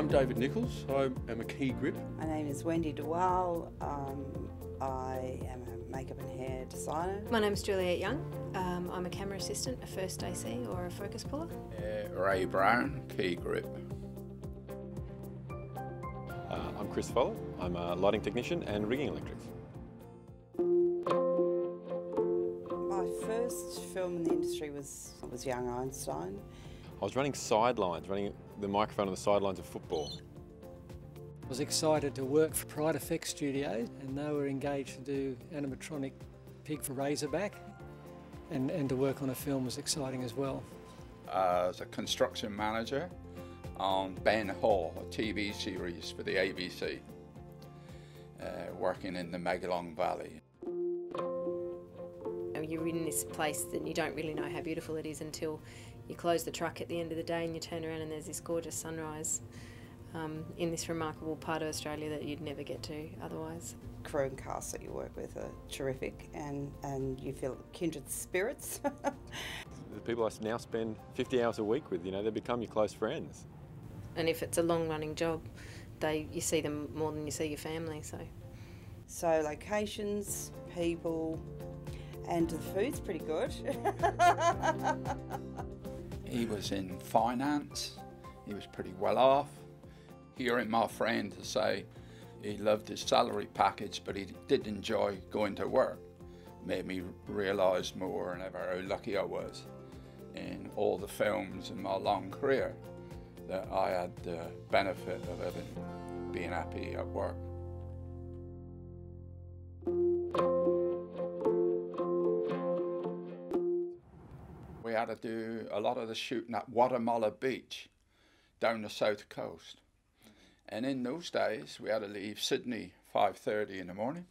I'm David Nichols. I am a key grip. My name is Wendy DeWaal. Um, I am a makeup and hair designer. My name is Juliet Young. Um, I'm a camera assistant, a first AC or a focus puller. Uh, Ray Brown, key grip. Uh, I'm Chris Follett. I'm a lighting technician and rigging electric. My first film in the industry was was Young Einstein. I was running sidelines, running the microphone on the sidelines of football. I was excited to work for Pride Effects Studios and they were engaged to do animatronic pig for Razorback and, and to work on a film was exciting as well. As a construction manager on Ben Hall, a TV series for the ABC, uh, working in the Megalong Valley. You're in this place and you don't really know how beautiful it is until you close the truck at the end of the day and you turn around and there's this gorgeous sunrise um, in this remarkable part of Australia that you'd never get to otherwise. Crew and cast that you work with are terrific and, and you feel kindred spirits. the people I now spend 50 hours a week with, you know, they become your close friends. And if it's a long running job, they you see them more than you see your family, so. So locations, people, and the food's pretty good. he was in finance, he was pretty well off. Hearing my friend say he loved his salary package, but he did enjoy going to work, made me realise more than ever how lucky I was in all the films in my long career that I had the benefit of having being happy at work. Had to do a lot of the shooting at Wattamolla Beach down the south coast. And in those days, we had to leave Sydney 5.30 in the morning.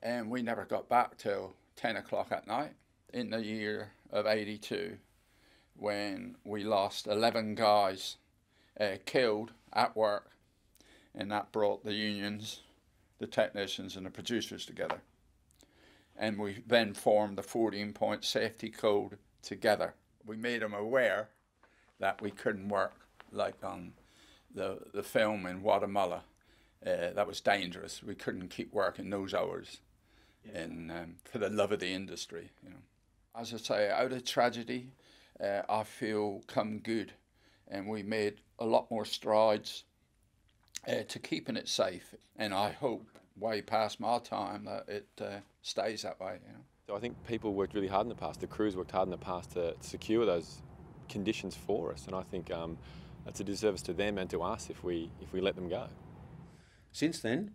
And we never got back till 10 o'clock at night. In the year of 82, when we lost 11 guys uh, killed at work, and that brought the unions, the technicians, and the producers together. And we then formed the 14 point safety code together. We made them aware that we couldn't work like on the, the film in Wattamolla. Uh, that was dangerous. We couldn't keep working those hours, yeah. and um, for the love of the industry, you know. As I say, out of tragedy, uh, I feel come good, and we made a lot more strides uh, to keeping it safe. And I hope, way past my time, that it uh, stays that way. You know. So I think people worked really hard in the past. The crews worked hard in the past to secure those conditions for us, and I think um, it's a disservice to them and to us if we if we let them go. Since then,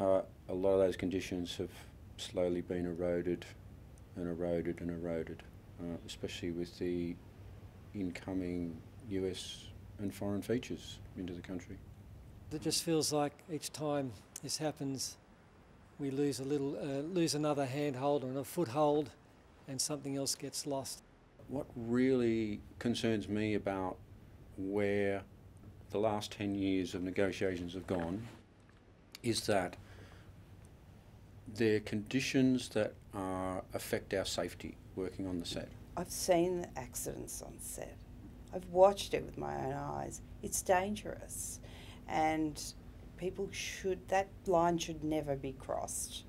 uh, a lot of those conditions have slowly been eroded and eroded and eroded, uh, especially with the incoming US and foreign features into the country. It just feels like each time this happens, we lose a little, uh, lose another handhold and a foothold, and something else gets lost. What really concerns me about where the last 10 years of negotiations have gone is that there are conditions that are, affect our safety working on the set. I've seen the accidents on set. I've watched it with my own eyes. It's dangerous. And people should, that line should never be crossed.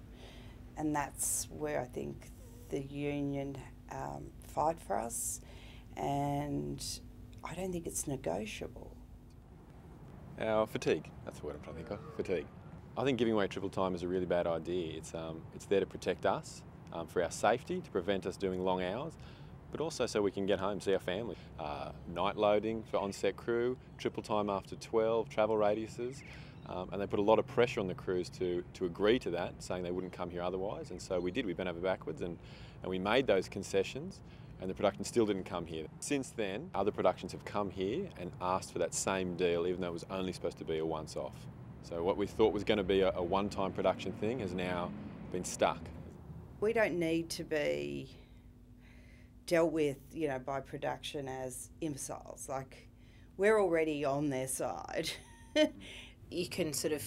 And that's where I think the union um, fight for us. And I don't think it's negotiable. Our fatigue, that's the word I'm trying to think of, fatigue. I think giving away triple time is a really bad idea. It's, um, it's there to protect us, um, for our safety, to prevent us doing long hours, but also so we can get home, see our family. Uh, night loading for on-set crew, triple time after 12, travel radiuses, um, and they put a lot of pressure on the crews to, to agree to that, saying they wouldn't come here otherwise, and so we did, we bent over backwards and, and we made those concessions, and the production still didn't come here. Since then, other productions have come here and asked for that same deal, even though it was only supposed to be a once-off. So what we thought was going to be a, a one-time production thing has now been stuck. We don't need to be dealt with, you know, by production as imbeciles. Like, we're already on their side. you can sort of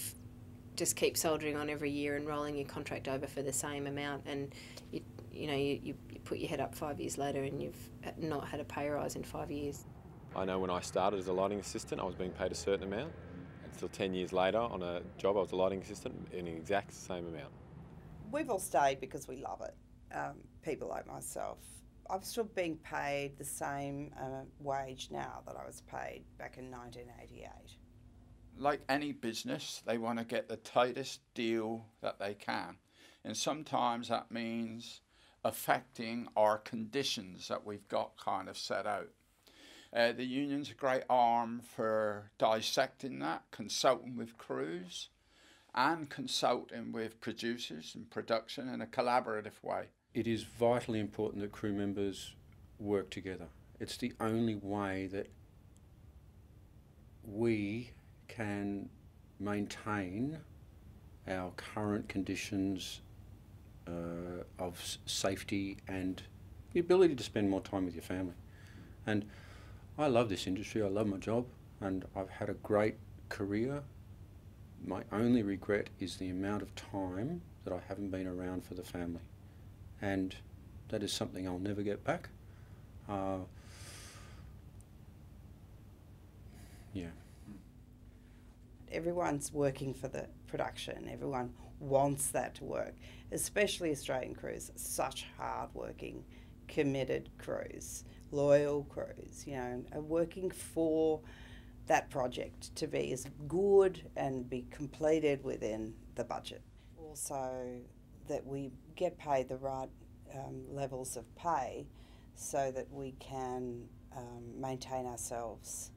just keep soldiering on every year and rolling your contract over for the same amount and you, you know you, you put your head up five years later and you've not had a pay rise in five years I know when I started as a lighting assistant, I was being paid a certain amount. Until 10 years later, on a job, I was a lighting assistant in the exact same amount. We've all stayed because we love it. Um, people like myself. I'm still being paid the same uh, wage now that I was paid back in 1988. Like any business, they want to get the tightest deal that they can. And sometimes that means affecting our conditions that we've got kind of set out. Uh, the union's a great arm for dissecting that, consulting with crews, and consulting with producers and production in a collaborative way. It is vitally important that crew members work together. It's the only way that we can maintain our current conditions uh, of safety and the ability to spend more time with your family. And I love this industry, I love my job, and I've had a great career. My only regret is the amount of time that I haven't been around for the family. And that is something I'll never get back. Uh, yeah. Everyone's working for the production. Everyone wants that to work, especially Australian crews. Such hard-working, committed crews, loyal crews. You know, are working for that project to be as good and be completed within the budget. Also, that we get paid the right um, levels of pay so that we can um, maintain ourselves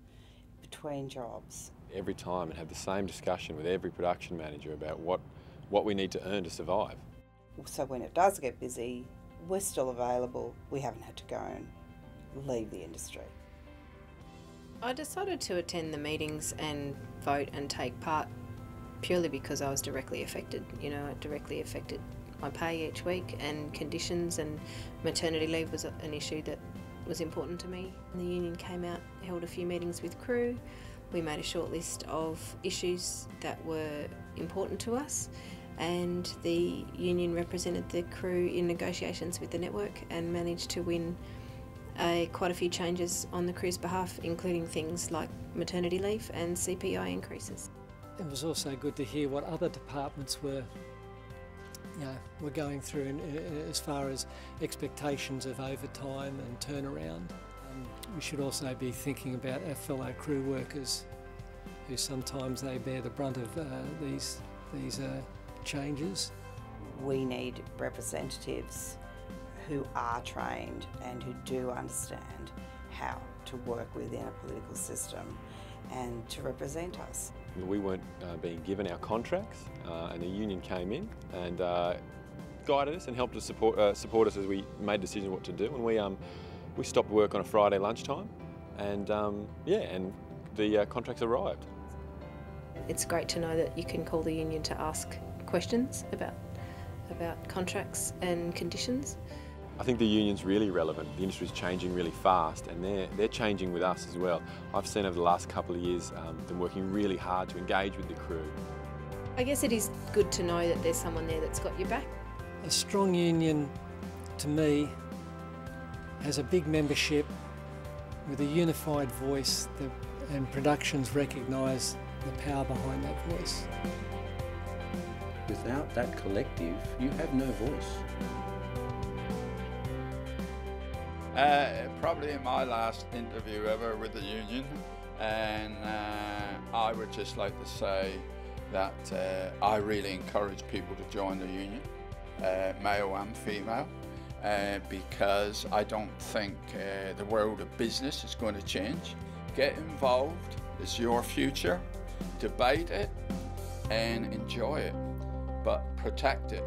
between jobs. Every time and have the same discussion with every production manager about what, what we need to earn to survive. So when it does get busy, we're still available. We haven't had to go and leave the industry. I decided to attend the meetings and vote and take part purely because I was directly affected. You know, it directly affected my pay each week and conditions, and maternity leave was an issue that was important to me. The union came out, held a few meetings with crew. We made a short list of issues that were important to us, and the union represented the crew in negotiations with the network and managed to win uh, quite a few changes on the crew's behalf, including things like maternity leave and CPI increases. It was also good to hear what other departments were, you know, were going through in, in, as far as expectations of overtime and turnaround. We should also be thinking about our fellow crew workers, who sometimes they bear the brunt of uh, these these uh, changes. We need representatives who are trained and who do understand how to work within a political system and to represent us. We weren't uh, being given our contracts, uh, and the union came in and uh, guided us and helped us support uh, support us as we made decisions what to do. And we um, we stopped work on a Friday lunchtime, and um, yeah, and the uh, contracts arrived. It's great to know that you can call the union to ask questions about about contracts and conditions. I think the union's really relevant. The industry's changing really fast, and they're they're changing with us as well. I've seen over the last couple of years um, them working really hard to engage with the crew. I guess it is good to know that there's someone there that's got your back. A strong union, to me, has a big membership with a unified voice, that, and productions recognise the power behind that voice. Without that collective, you have no voice. Uh, probably my last interview ever with the union, and uh, I would just like to say that uh, I really encourage people to join the union, uh, male and female, uh, because I don't think uh, the world of business is going to change. Get involved, it's your future, debate it, and enjoy it, but protect it.